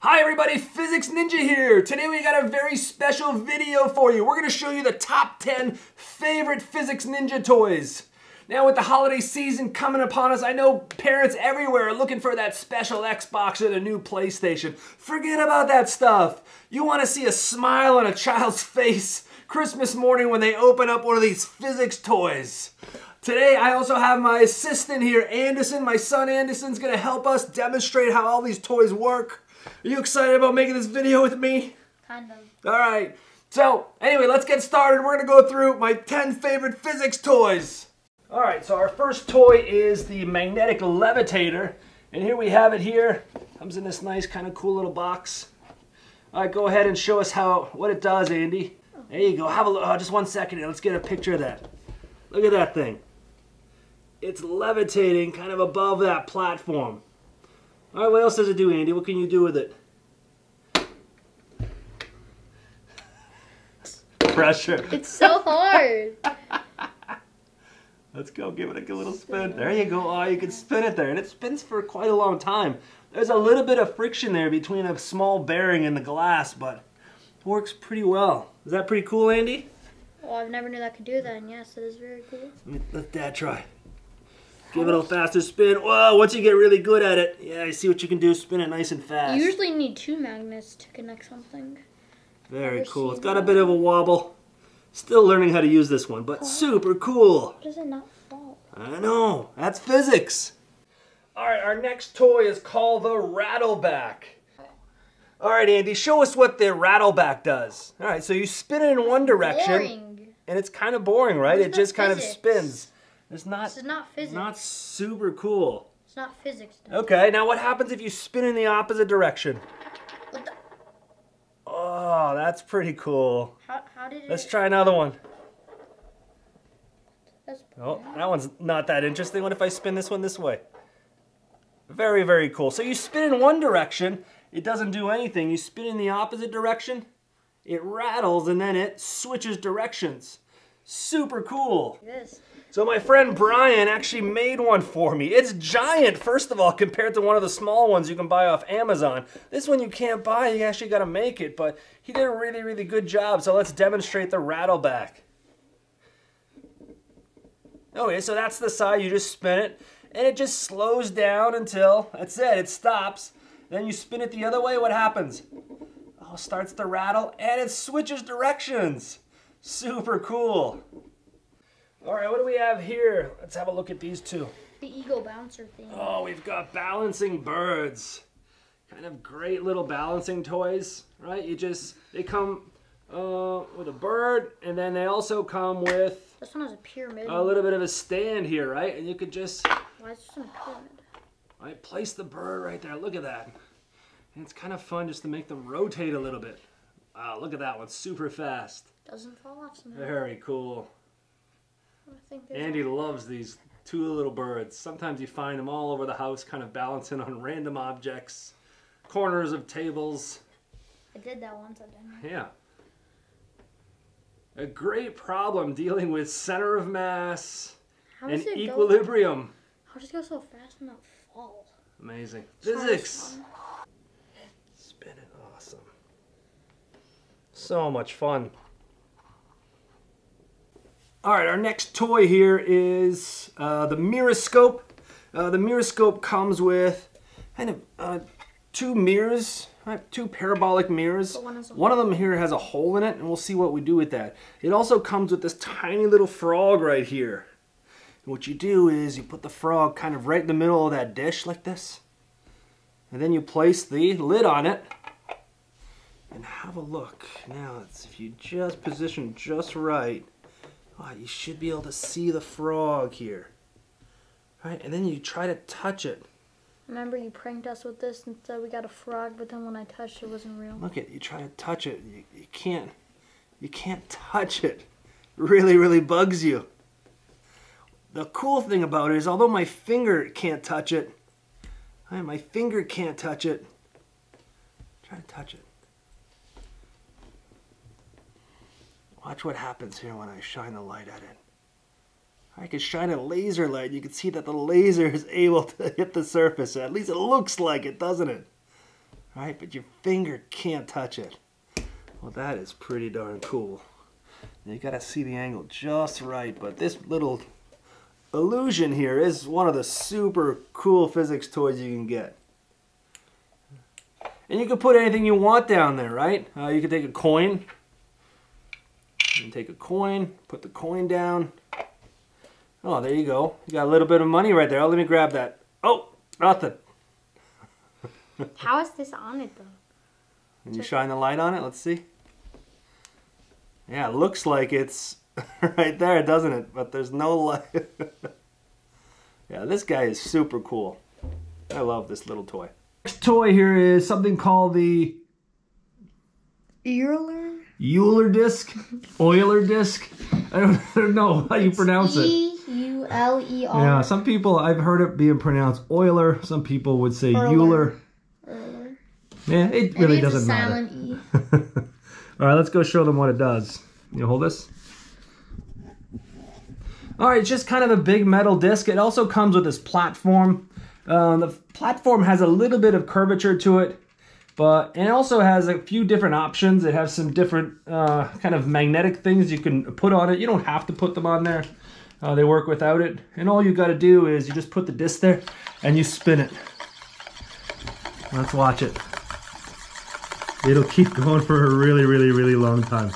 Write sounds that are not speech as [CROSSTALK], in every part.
Hi everybody, Physics Ninja here. Today we got a very special video for you. We're gonna show you the top 10 favorite Physics Ninja toys. Now with the holiday season coming upon us, I know parents everywhere are looking for that special Xbox or the new PlayStation. Forget about that stuff. You wanna see a smile on a child's [LAUGHS] face Christmas morning when they open up one of these physics toys. Today I also have my assistant here, Anderson. My son Anderson's gonna help us demonstrate how all these toys work. Are you excited about making this video with me? Kind of. All right. So, anyway, let's get started. We're going to go through my 10 favorite physics toys. All right, so our first toy is the magnetic levitator. And here we have it here. Comes in this nice kind of cool little box. All right, go ahead and show us how what it does, Andy. There you go. Have a look. Oh, uh, just one second. Let's get a picture of that. Look at that thing. It's levitating kind of above that platform. All right, what else does it do, Andy? What can you do with it? Pressure. It's so hard. [LAUGHS] Let's go, give it a good little spin. There you go. Oh, you can spin it there, and it spins for quite a long time. There's a little bit of friction there between a small bearing and the glass, but it works pretty well. Is that pretty cool, Andy? well, I've never knew that could do that, and yes, it is very cool. Let, me, let Dad try. Give it a faster spin. Whoa, once you get really good at it, yeah, I see what you can do. Spin it nice and fast. You usually need two magnets to connect something. Very cool. It's got a bit of a wobble. Still learning how to use this one, but super cool. How does it not fall? I know. That's physics. All right, our next toy is called the Rattleback. All right, Andy, show us what the Rattleback does. All right, so you spin it in one direction, Boring. and it's kind of boring, right? It just kind of spins. It's not This is not physics. not super cool. It's not physics. Though. Okay, now what happens if you spin in the opposite direction? The- Oh, that's pretty cool. How, how did it? Let's try another one. That's Oh, that one's not that interesting. What if I spin this one this way? Very, very cool. So you spin in one direction, it doesn't do anything. You spin in the opposite direction, it rattles and then it switches directions. Super cool. this. So my friend Brian actually made one for me. It's giant, first of all, compared to one of the small ones you can buy off Amazon. This one you can't buy, you actually gotta make it, but he did a really, really good job. So let's demonstrate the rattleback. Okay, so that's the side, you just spin it, and it just slows down until, that's it, it stops. Then you spin it the other way, what happens? Oh, starts to rattle, and it switches directions. Super cool. All right, what do we have here? Let's have a look at these two. The eagle bouncer thing. Oh, we've got balancing birds. Kind of great little balancing toys, right? You just, they come uh, with a bird, and then they also come with This one has a pyramid. a little bit of a stand here, right? And you could just, Why is this in a pyramid? right, place the bird right there. Look at that. And it's kind of fun just to make them rotate a little bit. Wow, look at that one, super fast. Doesn't fall off somehow. Very cool. I think there's Andy loves these two little birds. Sometimes you find them all over the house, kind of balancing on random objects, corners of tables. I did that once. I didn't. Yeah. A great problem dealing with center of mass How and it go? equilibrium. How does it go so fast and not fall? Amazing. It's Physics. fun. Spinning awesome. So much fun. All right, our next toy here is uh, the Mirascope. Uh, the Mirascope comes with kind of uh, two mirrors, right? two parabolic mirrors. One One of them here has a hole in it, and we'll see what we do with that. It also comes with this tiny little frog right here. And what you do is you put the frog kind of right in the middle of that dish like this. And then you place the lid on it and have a look. Now, it's, if you just position just right, oh, you should be able to see the frog here. Right, and then you try to touch it. Remember you pranked us with this and said we got a frog, but then when I touched it, it wasn't real. Look at you try to touch it. You, you can't. You can't touch it. Really, really bugs you. The cool thing about it is, although my finger can't touch it, right, my finger can't touch it. Try to touch it. Watch what happens here when I shine the light at it. I can shine a laser light. You can see that the laser is able to [LAUGHS] hit the surface. At least it looks like it, doesn't it? right? But your finger can't touch it. Well, that is pretty darn cool. You gotta see the angle just right, but this little illusion here is one of the super cool physics toys you can get. And you can put anything you want down there, right? Uh, you can take a coin. You can take a coin, put the coin down. Oh, there you go. You got a little bit of money right there. Oh, let me grab that. Oh, nothing. [LAUGHS] How is this on it though? And you shine the light on it, let's see. Yeah, it looks like it's [LAUGHS] right there, doesn't it? But there's no light. [LAUGHS] yeah, this guy is super cool. I love this little toy. Next toy here is something called the Euler? Euler disc, Euler disc. I don't, [LAUGHS] I don't know how you pronounce it. E U L E R. Yeah, some people I've heard it being pronounced Euler. Some people would say Euler. Euler. Euler. Yeah, it really doesn't matter. E. [LAUGHS] All right, let's go show them what it does. You hold this. All right, it's just kind of a big metal disc. It also comes with this platform. Um, the platform has a little bit of curvature to it, but it also has a few different options. It has some different uh, kind of magnetic things you can put on it. You don't have to put them on there. Uh, they work without it. And all you got to do is you just put the disc there and you spin it. Let's watch it. It'll keep going for a really, really, really long time.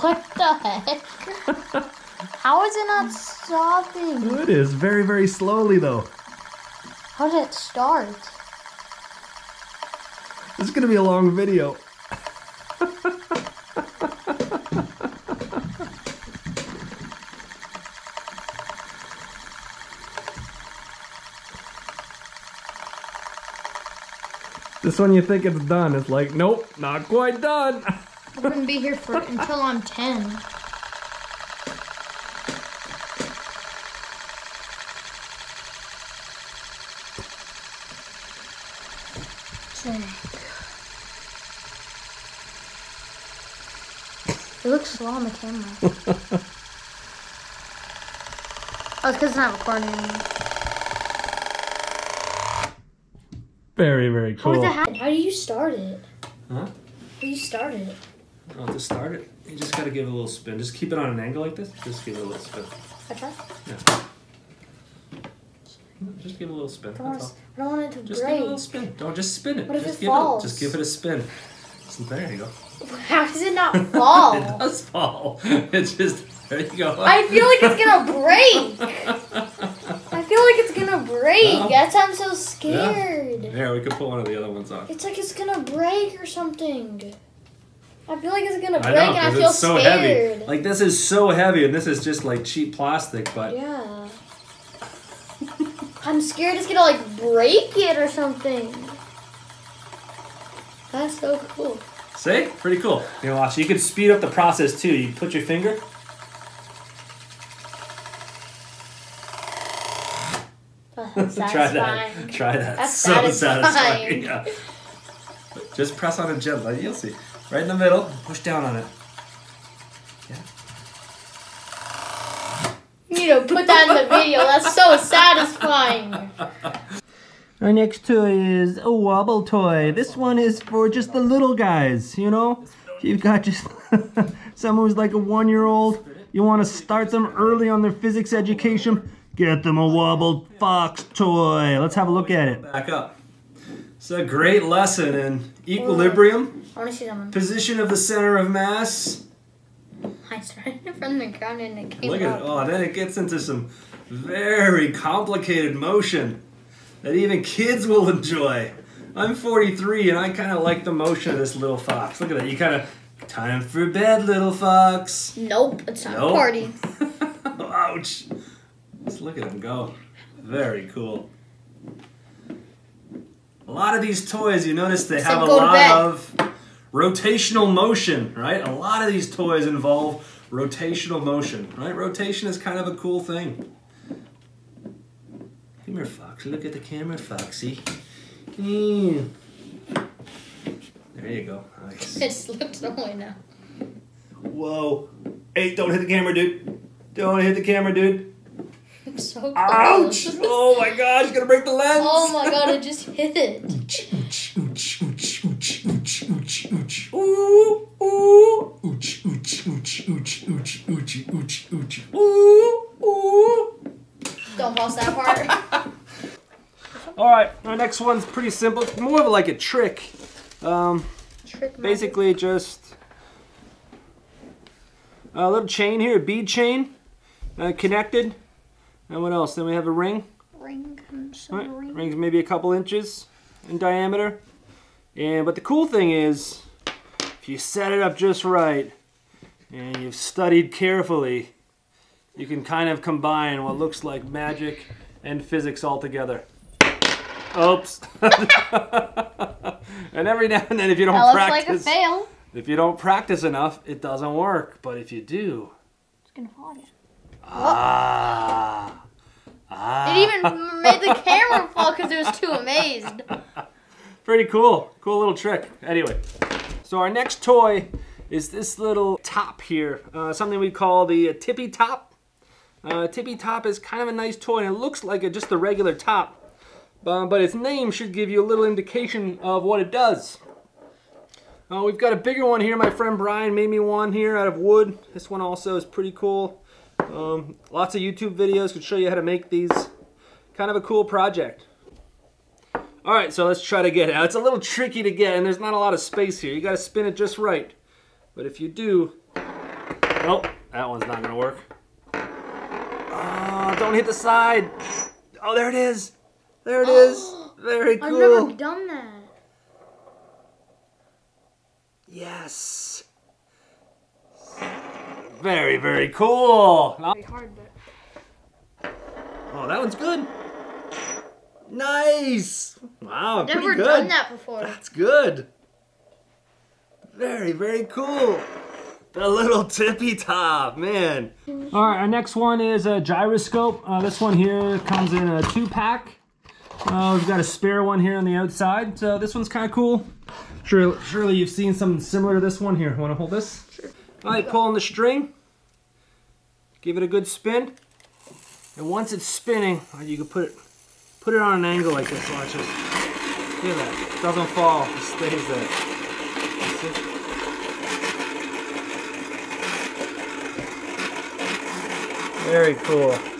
What the heck? How is it not stopping? It is very, very slowly though. How did it start? This is gonna be a long video. [LAUGHS] This one you think it's done. It's like, nope, not quite done. [LAUGHS] I'm gonna be here for until I'm 10. It looks slow on the camera. [LAUGHS] oh, it's because it's not recording anymore. Very, very How cool. does that happen? How do you start it? Huh? How do you start it? Oh, to start it, you just gotta give it a little spin. Just keep it on an angle like this. Just give it a little spin. I try. Yeah. Just give it a little spin. I don't want, That's it, all. I don't want it to Just give it a little spin. Don't just spin it. What if just it give falls? it. Just give it a spin. So there you go. How does it not fall? [LAUGHS] It does fall. It's just there you go. I feel like it's gonna break. [LAUGHS] I feel like it's gonna break. Well, That's why I'm so scared. Yeah. Here, we could put one of the other ones on. It's like it's gonna break or something. I feel like it's gonna break, I know, and I feel it's so scared. heavy. Like this is so heavy, and this is just like cheap plastic. But yeah. I'm scared it's gonna like break it or something. That's so cool. See, pretty cool. You watch. You can speed up the process too. You put your finger. [LAUGHS] Try that. Try that. That's so satisfying. satisfying. Yeah. [LAUGHS] Just press on it gently. You'll see. Right in the middle. Push down on it. Yeah. You know, put that in the video. That's so satisfying. [LAUGHS] Our next toy is a wobble toy. This one is for just the little guys, you know? If you've got just [LAUGHS] someone who's like a one-year-old, you want to start them early on their physics education, get them a wobble fox toy. Let's have a look at it. Back up. It's a great lesson in equilibrium, I want to see someone. position of the center of mass. [LAUGHS] I started from the ground and it came Look at up. it. Oh, then it gets into some very complicated motion that even kids will enjoy. I'm 43 and I kind of like the motion of this little fox. Look at that. You kind of, time for bed, little fox. Nope, it's not Nope. a party. [LAUGHS] Ouch. Let's look at him go. Very cool. A lot of these toys, you notice they have a lot of rotational motion, right? A lot of these toys involve rotational motion, right? Rotation is kind of a cool thing. Come here, Fox. Look at the camera, Foxy. Mm. There you go. Nice. It slipped looks away now. Whoa. Hey, don't hit the camera, dude. Don't hit the camera, dude. So close. Ouch! Oh my god, he's gonna break the lens! Oh my god, I just hit it. Ooch, ooch, ooch, ooch, ooch, ooch, ooch. Ooh, ooh, Ooch, ooch, ooch, ooch, ooch, ooch, ooch, ooch. ooh, ooh. Don't pause that part. All right, our next one's pretty simple. It's more of like a trick. Um, Trick basically just a little chain here, a bead chain, uh, connected. And what else? Then we have a ring. ring some Right, ring. Ring's maybe a couple inches in diameter. And but the cool thing is, if you set it up just right and you've studied carefully, you can kind of combine what looks like magic and physics all together. Oops. [LAUGHS] and every now and then, if you don't That looks like a practice, fail. if you don't practice enough, it doesn't work. But if you do, It's gonna fall again. ah, ah. It even made the camera fall because it was too amazed. [LAUGHS] Pretty cool. Cool little trick. Anyway, so our next toy is this little top here. Uh, something we call the tippy top. Uh, tippy top is kind of a nice toy and it looks like a, just a regular top. Uh, but its name should give you a little indication of what it does. Uh, we've got a bigger one here. My friend Brian made me one here out of wood. This one also is pretty cool. Um, lots of YouTube videos could show you how to make these. Kind of a cool project. All right, so let's try to get it. Now, it's a little tricky to get, and there's not a lot of space here. You got to spin it just right. But if you do, oh, that one's not gonna work. Oh, don't hit the side. Oh, there it is. There it [GASPS] is. Very cool. I've never done that. Yes. Very, very cool. Very hard, but Oh, that one's good. Nice. Wow, never pretty good. done that before. That's good. Very, very cool. The little tippy top, man. All right, our next one is a gyroscope. Uh, this one here comes in a two pack. Uh, we've got a spare one here on the outside. So this one's kind of cool. Sure, surely you've seen something similar to this one here. Want to hold this? Sure. All right, pull on the string. Give it a good spin. And once it's spinning, uh, you can put it put it on an angle like this. Watch this. Look at that. It doesn't fall. It stays there. That's it. Very cool.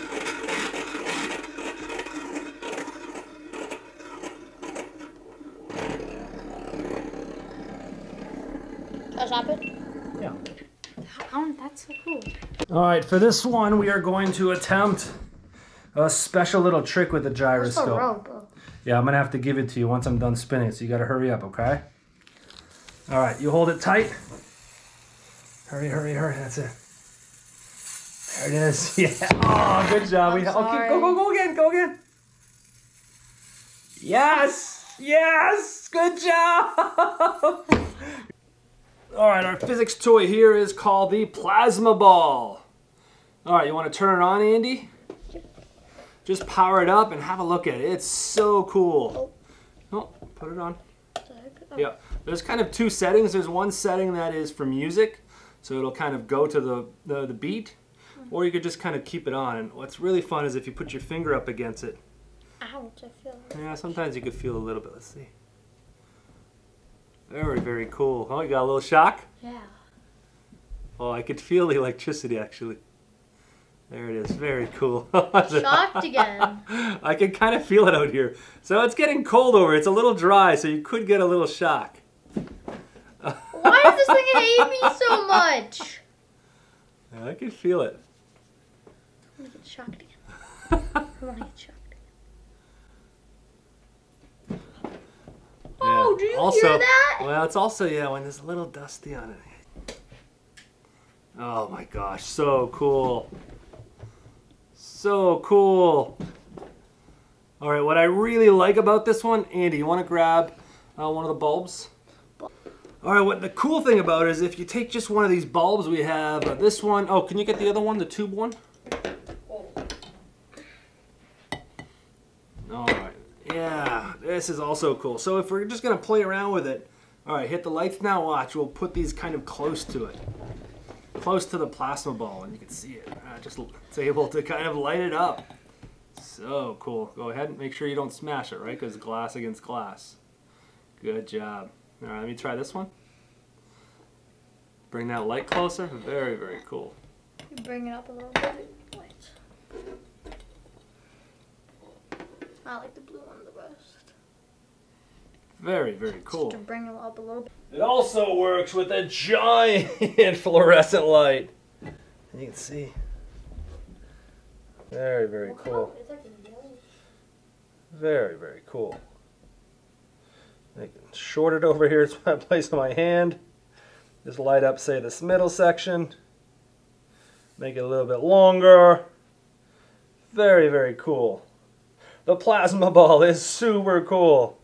Should I stop it? Yeah. Oh, that's so cool. All right, for this one, we are going to attempt a special little trick with the gyroscope. Yeah, I'm gonna have to give it to you once I'm done spinning, so you gotta hurry up, okay? All right, you hold it tight. Hurry, hurry, hurry, that's it. There it is, [LAUGHS] yeah. Oh, good job. we, I'm okay, sorry. go, go, go again, go again. Yes, yes, good job. [LAUGHS] All right, our physics toy here is called the plasma ball. All right, you wanna turn it on, Andy? Just power it up and have a look at it. It's so cool. Oh, put it on. Yeah, there's kind of two settings. There's one setting that is for music, so it'll kind of go to the, the, the beat, mm-hmm. or you could just kind of keep it on. And what's really fun is if you put your finger up against it. Ouch, I feel it. Yeah, sometimes you could feel a little bit. Let's see. Very, very cool. Oh, you got a little shock? Yeah. Oh, I could feel the electricity actually. There it is. Very cool. [LAUGHS] Shocked again. I can kind of feel it out here. So it's getting cold over. It's a little dry, so you could get a little shock. Why does this thing hate me so much? I can feel it. I'm gonna get shocked again. [LAUGHS] I wanna get shocked. Oh, do you also, hear that? Well, it's also, yeah, when there's a little dusty on it. Oh my gosh, so cool. So cool. All right, what I really like about this one, Andy, you want to grab uh, one of the bulbs? All right, what the cool thing about it is if you take just one of these bulbs, we have uh, this one. Oh, can you get the other one, the tube one? All right, yeah, this is also cool. So if we're just gonna play around with it, all right, hit the lights now, watch. We'll put these kind of close to it. Close to the plasma ball, and you can see it. Uh, just it's able to kind of light it up. So cool. Go ahead and make sure you don't smash it, right? Because glass against glass. Good job. All right, let me try this one. Bring that light closer. Very, very cool. You bring it up a little bit. I like the blue one the best. Very, very cool. Just to bring it up a little bit. It also works with a giant [LAUGHS] fluorescent light. You can see. Very, very What cool. color? It's like a yellow. Very, very cool. I can short it over here. It's my [LAUGHS] place on my hand. Just light up, say, this middle section. Make it a little bit longer. Very, very cool. The plasma ball is super cool.